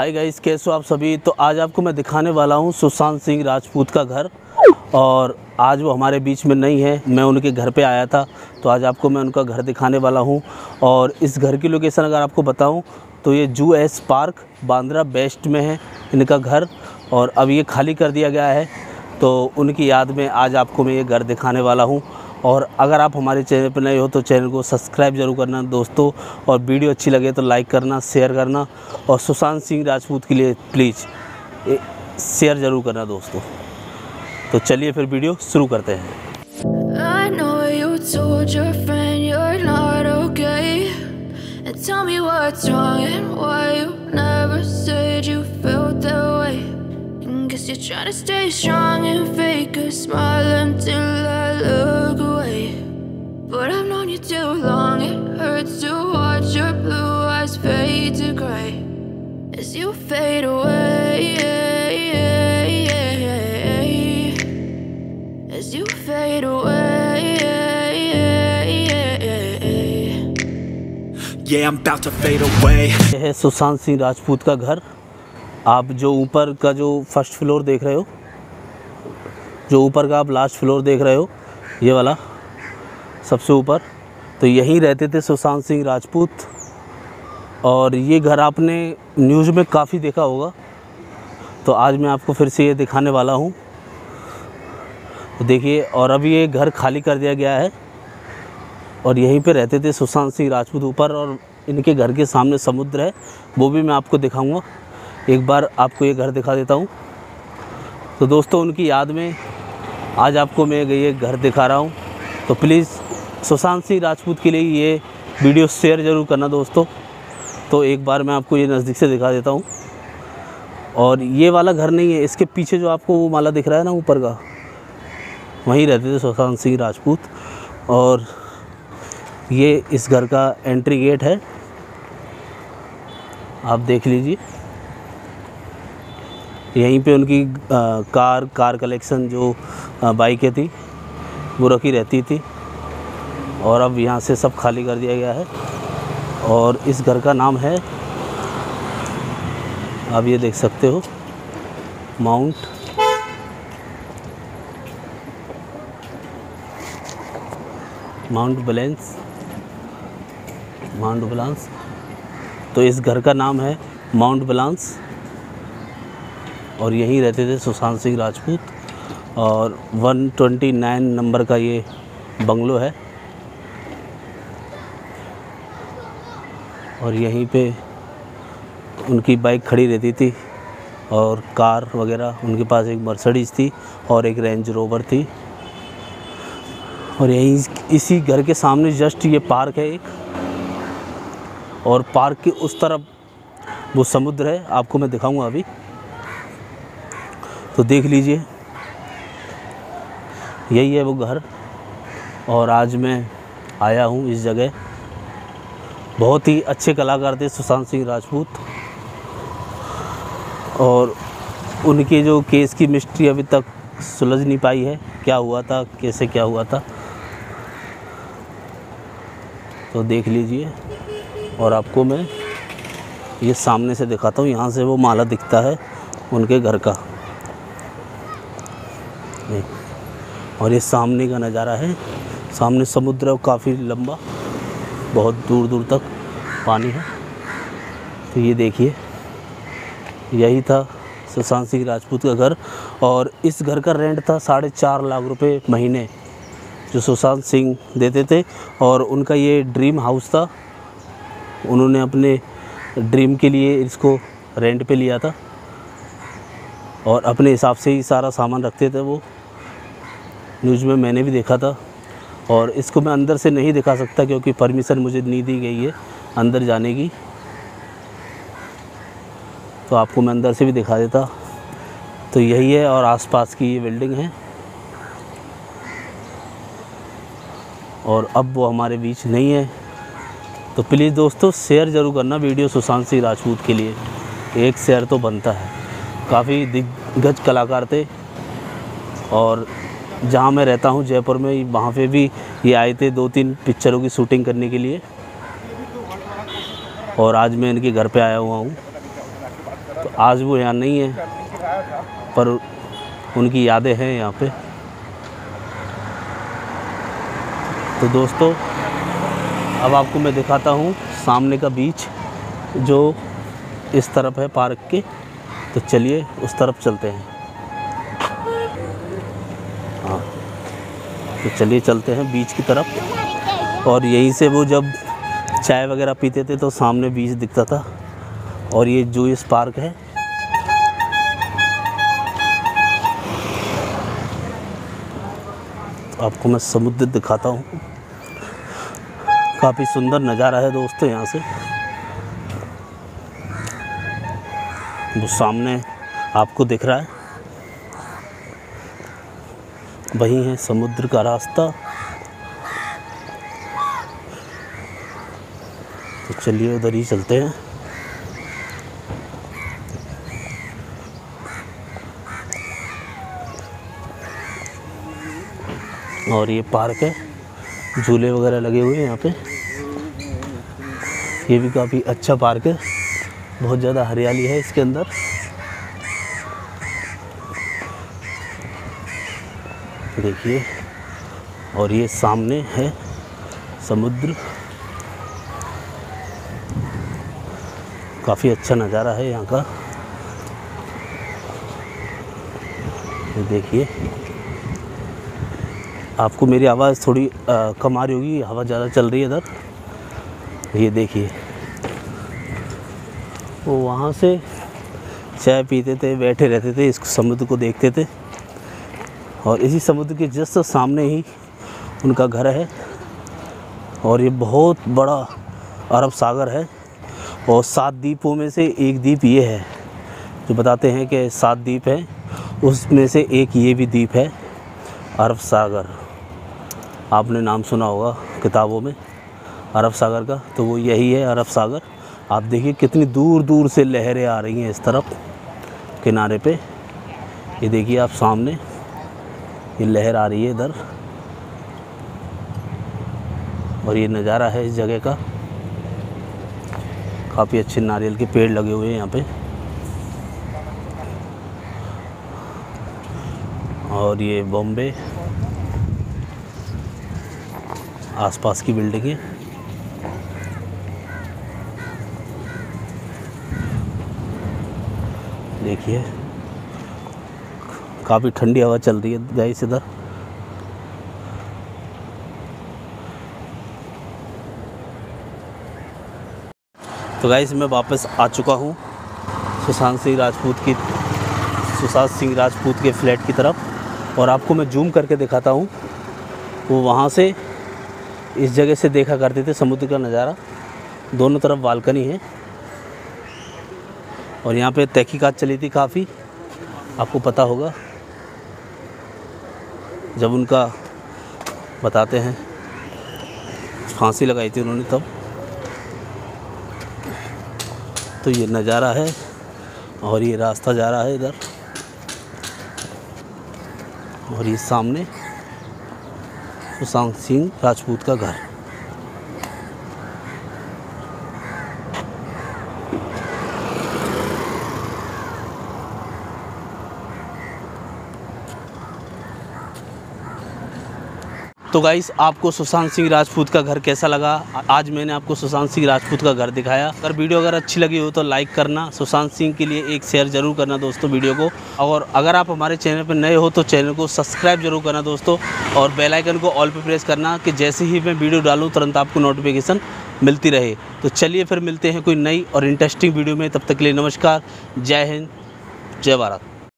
Hi guys कैसे हो आप सभी? तो आज आपको मैं दिखाने वाला हूँ सुशांत सिंह राजपूत का घर। और आज वो हमारे बीच में नहीं है, मैं उनके घर पे आया था तो आज आपको मैं उनका घर दिखाने वाला हूँ। और इस घर की लोकेशन अगर आपको बताऊँ तो ये जू एस पार्क, बांद्रा बेस्ट में है इनका घर। और अब ये खाली कर दिया गया है तो उनकी याद में आज आपको मैं ये घर दिखाने वाला हूँ। और अगर आप हमारे चैनल पर नए हो तो चैनल को सब्सक्राइब ज़रूर करना दोस्तों और वीडियो अच्छी लगे तो लाइक करना, शेयर करना और सुशांत सिंह राजपूत के लिए प्लीज़ शेयर ज़रूर करना दोस्तों। तो चलिए फिर वीडियो शुरू करते हैं। Cause you're trying to stay strong and fake a smile until I look fade away. As you fade away. Yeah, I'm about to fade away. यह है सुशांत सिंह राजपूत का घर आप जो ऊपर का जो फ़र्स्ट फ्लोर देख रहे हो जो ऊपर का आप लास्ट फ्लोर देख रहे हो ये वाला सबसे ऊपर तो यहीं रहते थे सुशांत सिंह राजपूत और ये घर आपने न्यूज़ में काफ़ी देखा होगा। तो आज मैं आपको फिर से ये दिखाने वाला हूँ। तो देखिए, और अभी ये घर खाली कर दिया गया है। और यहीं पे रहते थे सुशांत सिंह राजपूत ऊपर और इनके घर के सामने समुद्र है, वो भी मैं आपको दिखाऊँगा। एक बार आपको ये घर दिखा देता हूँ। तो दोस्तों, उनकी याद में आज आपको मैं ये घर दिखा रहा हूँ। तो प्लीज़ सुशांत सिंह राजपूत के लिए ये वीडियो शेयर ज़रूर करना दोस्तों। तो एक बार मैं आपको ये नज़दीक से दिखा देता हूँ। और ये वाला घर नहीं है इसके पीछे जो आपको वो माला दिख रहा है ना ऊपर का वहीं रहते थे सुशांत सिंह राजपूत। और ये इस घर का एंट्री गेट है। आप देख लीजिए। यहीं पे उनकी आ, कार कार कलेक्शन जो बाइकें थी वो रखी रहती थी। और अब यहाँ से सब खाली कर दिया गया है। और इस घर का नाम है, आप ये देख सकते हो, माउंट माउंट बलेंस, माउंट बलांस। तो इस घर का नाम है माउंट बलांस और यहीं रहते थे सुशांत सिंह राजपूत और 129 नंबर का ये बंगलो है। और यहीं पे उनकी बाइक खड़ी रहती थी और कार वगैरह, उनके पास एक मर्सिडीज़ थी और एक रेंज रोवर थी। और यहीं इसी घर के सामने जस्ट ये पार्क है एक। और पार्क के उस तरफ़ वो समुद्र है, आपको मैं दिखाऊँगा अभी। तो देख लीजिए, यही है वो घर। और आज मैं आया हूँ इस जगह। बहुत ही अच्छे कलाकार थे सुशांत सिंह राजपूत। और उनके जो केस की मिस्ट्री अभी तक सुलझ नहीं पाई है, क्या हुआ था, कैसे क्या हुआ था तो देख लीजिए। और आपको मैं ये सामने से दिखाता हूँ, यहाँ से वो माला दिखता है उनके घर का। और ये सामने का नज़ारा है, सामने समुद्र काफ़ी लंबा बहुत दूर दूर तक पानी है। तो ये देखिए, यही था सुशांत सिंह राजपूत का घर और इस घर का रेंट था साढ़े चार लाख रुपए महीने जो सुशांत सिंह देते थे और उनका ये ड्रीम हाउस था। उन्होंने अपने ड्रीम के लिए इसको रेंट पे लिया था और अपने हिसाब से ही सारा सामान रखते थे वो। न्यूज़ में मैंने भी देखा था। और इसको मैं अंदर से नहीं दिखा सकता क्योंकि परमिशन मुझे नहीं दी गई है अंदर जाने की। तो आपको मैं अंदर से भी दिखा देता। तो यही है और आसपास की ये बिल्डिंग है। और अब वो हमारे बीच नहीं है। तो प्लीज़ दोस्तों शेयर ज़रूर करना वीडियो सुशांत सिंह राजपूत के लिए। एक शेयर तो बनता है। काफ़ी दिग्गज कलाकार थे। और जहाँ मैं रहता हूँ, जयपुर में, वहाँ पे भी ये आए थे दो तीन पिक्चरों की शूटिंग करने के लिए। और आज मैं इनके घर पे आया हुआ हूँ। तो आज वो यहाँ नहीं है, पर उनकी यादें हैं यहाँ पे। तो दोस्तों, अब आपको मैं दिखाता हूँ सामने का बीच, जो इस तरफ़ है पार्क के। तो चलिए उस तरफ़ चलते हैं। तो चलिए चलते हैं बीच की तरफ़। और यहीं से वो जब चाय वगैरह पीते थे तो सामने बीच दिखता था। और ये जूस पार्क है। तो आपको मैं समुद्र दिखाता हूँ। काफ़ी सुंदर नज़ारा है दोस्तों यहाँ से। वो सामने आपको दिख रहा है। वही है समुद्र का रास्ता। तो चलिए उधर ही चलते हैं। और ये पार्क है। झूले वगैरह लगे हुए हैं यहाँ पे। ये भी काफ़ी अच्छा पार्क है। बहुत ज़्यादा हरियाली है इसके अंदर। देखिए। और ये सामने है समुद्र। काफ़ी अच्छा नज़ारा है यहाँ का। ये देखिए। आपको मेरी आवाज़ थोड़ी आ, कम आ रही होगी हवा ज़्यादा चल रही है इधर। ये देखिए। वो वहाँ से चाय पीते थे बैठे रहते थे इस समुद्र को देखते थे। और इसी समुद्र के जस्ट सामने ही उनका घर है। और ये बहुत बड़ा अरब सागर है और सात द्वीपों में से एक द्वीप ये है। जो बताते हैं कि सात द्वीप हैं, उसमें से एक ये भी द्वीप है, अरब सागर। आपने नाम सुना होगा किताबों में अरब सागर का तो वो यही है अरब सागर। आप देखिए कितनी दूर दूर से लहरें आ रही हैं इस तरफ़ किनारे पे। ये देखिए आप सामने ये लहर आ रही है इधर। और ये नज़ारा है इस जगह का। काफ़ी अच्छे नारियल के पेड़ लगे हुए हैं यहाँ पे। और ये बॉम्बे आसपास की बिल्डिंगें देखिए। काफ़ी ठंडी हवा चल रही है गाइस इधर। तो गाइस मैं वापस आ चुका हूँ सुशांत सिंह राजपूत की सुशांत सिंह राजपूत के फ्लैट की तरफ़। और आपको मैं जूम करके दिखाता हूँ। वो वहाँ से इस जगह से देखा करते थे समुद्र का नज़ारा। दोनों तरफ़ बालकनी है। और यहाँ पे तहकीकात चली थी काफ़ी। आपको पता होगा। जब उनका बताते हैं। फांसी लगाई थी उन्होंने तब। तो ये नज़ारा है और ये रास्ता जा रहा है इधर। और ये सामने सुशांत सिंह राजपूत का घर। तो गाइस आपको सुशांत सिंह राजपूत का घर कैसा लगा? आज मैंने आपको सुशांत सिंह राजपूत का घर दिखाया। अगर वीडियो अगर अच्छी लगी हो तो लाइक करना, सुशांत सिंह के लिए एक शेयर ज़रूर करना दोस्तों वीडियो को। और अगर आप हमारे चैनल पर नए हो तो चैनल को सब्सक्राइब ज़रूर करना दोस्तों। और बेल आइकन को ऑल पर प्रेस करना कि जैसे ही मैं वीडियो डालूँ, तुरंत आपको नोटिफिकेशन मिलती रहे। तो चलिए फिर मिलते हैं कोई नई और इंटरेस्टिंग वीडियो में। तब तक के लिए नमस्कार। जय हिंद, जय भारत।